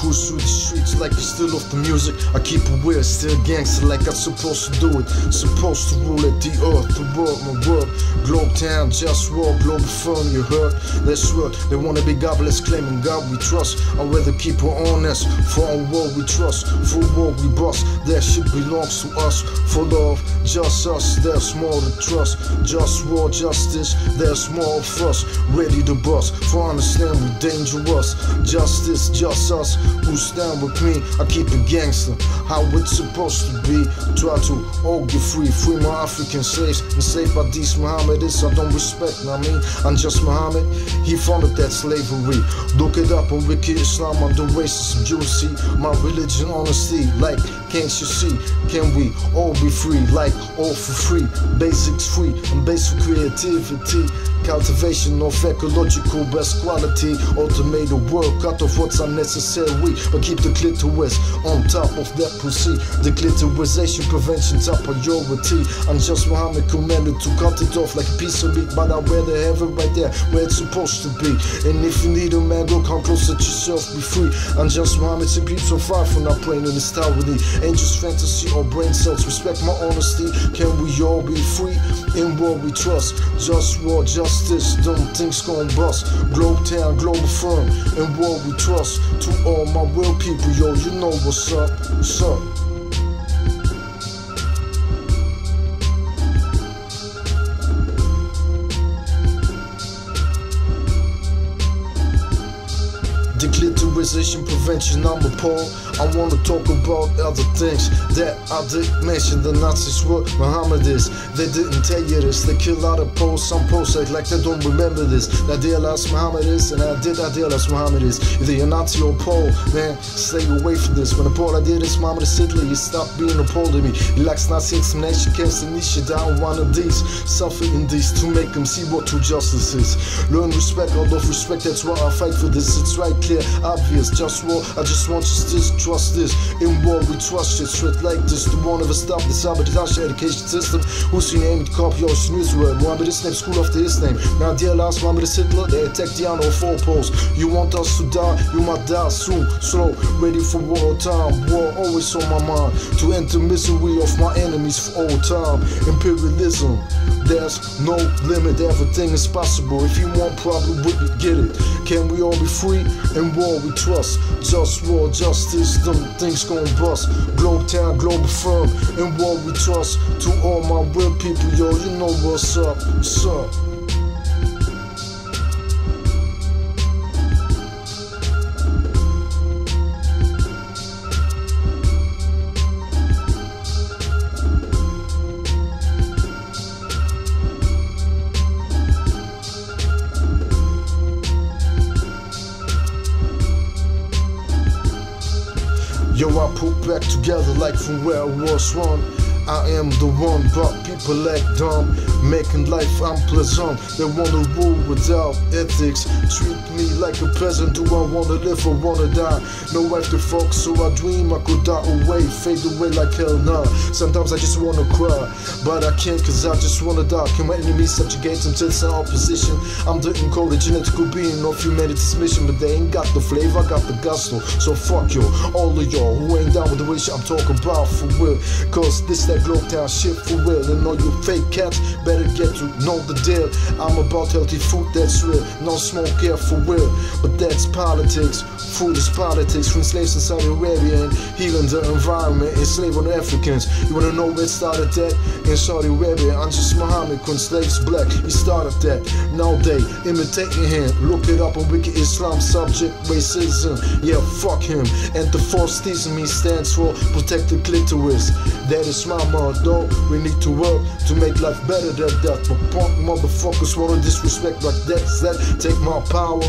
cruise through the streets like you still off the music. I keep it weird, still gangster like I'm supposed to do it. Supposed to rule at the earth, the world, my world. Globe town, just war, global firm, you heard? That's what they wanna be godless, claiming God we trust. I'd rather keep it honest. For our world we trust, for war we bust. That shit belongs to us. For love, just us, there's more to trust. Just war, justice, there's more of us. Ready to bust, for understand we're dangerous. Justice, just us who stand with me. I keep it gangster, how it's supposed to be. Try to all get free, free my African slaves. Enslaved by these Mohammedists, I don't respect, I mean, I'm just Muhammad. He founded that slavery. Look it up on Wiki Islam, I'm the racism. You see, my religion, honesty, like, can't you see? Can we all be free, like, all for free? Basics free, and basic creativity. Cultivation of ecological best quality. Automate the world, cut off what's unnecessary. But keep the clitoris on top of that pussy. The clitorisation prevention top priority. I'm just Muhammad commanded to cut it off like a piece of meat. But I rather have it right there where it's supposed to be. And if you need a man, go come closer to yourself, be free. I'm just to keep so far from not playing in this tower angels, fantasy, or brain cells. Respect my honesty. Can we all be free in what we trust? Just war, justice, them things gon' bust. Globe town, global firm, in what we trust. To all my real people, yo, you know what's up, what's up. Prevention, I'm appalled. I wanna talk about other things that I didn't mention. The Nazis were Mohammedists. They didn't tell you this. They kill out of posts. Some posts act like they don't remember this. That dear last Mohammedists, and I did I dear last Mohammedists. Either you're Nazi or Pole, man, stay away from this. When the Pole I did this, Mohammed Hitler, you stop being appalled to me. He likes Nazi explanation, can't niche down one of these. Suffer in these to make them see what true justice is. Learn respect, of respect, that's why I fight for this. It's right clear, obvious, just war. I just want justice, trust this. In war, we trust shit straight like this. The one of us stop the sabotage education system. Who's your name? Copy your Ocean Israel. Mohammed is name, school after his name. Now, dear last Mohammed is Hitler, they attacked the of four poles. You want us to die, you might die soon. Slow, ready for war time. War always on my mind. To end the misery of my enemies for all time. Imperialism, there's no limit. Everything is possible. If you want with me, get it. Can we all be free? In war we trust. Just war, justice, them things gon' bust. Globe town, global firm. and what we trust. To all my real people, yo, you know what's up. What's up? Yo, I put back together like from where I was one. I am the one, but people act dumb, making life unpleasant. They wanna rule without ethics, treat me like a peasant. Do I wanna live or wanna die? No to fuck, so I dream I could die away, fade away like hell nah. Sometimes I just wanna cry, but I can't cause I just wanna die. Can my enemies subjugate them to the opposition? I'm the encoded genetical being of humanity's mission, but they ain't got the flavor, I got the gusto. So fuck you, all of y'all who ain't down with the wish I'm talking about for real. Cause this that globe town shit for real. And all you fake cats better get to know the deal. I'm about healthy food that's real. No smoke here for real. But that's politics. Food is politics. From slaves in Saudi Arabia and healing the environment. Enslaving Africans. You wanna know where it started that? In Saudi Arabia. I'm just Muhammad when slaves black. He started that. Now they imitating him. Look it up on Wiki Islam subject racism. Yeah, fuck him. And the force teasing me stands for protect the clitoris. That is my motto. We need to work to make life better than that. But punk motherfuckers wanna disrespect like that. That take my power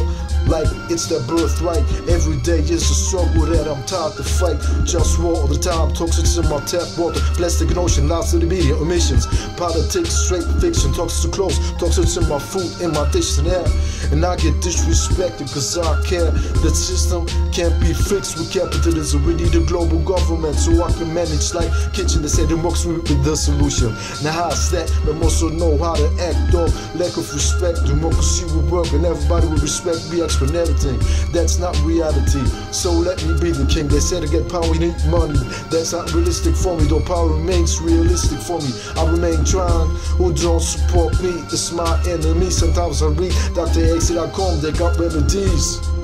like it's their birthright. Every day is a struggle that I'm tired to fight. Just war all the time. Toxic in my tap water. Plastic ocean. Lots of the media emissions. Politics, straight fiction. Toxic too close. Toxic in my food, in my dishes and air. And I get disrespected cause I care. That system can't be fixed with capitalism. We need a global government so I can manage like kitchen. They say democracy will be the solution. Now how's that? But also know how to act though. Lack of respect, democracy will work and everybody will respect me. I and everything. That's not reality. So let me be the king. They said to get power, we need money. That's not realistic for me, though power remains realistic for me. I remain trying. Who don't support me? It's my enemy. Sometimes I read Dr. X.com, they got remedies.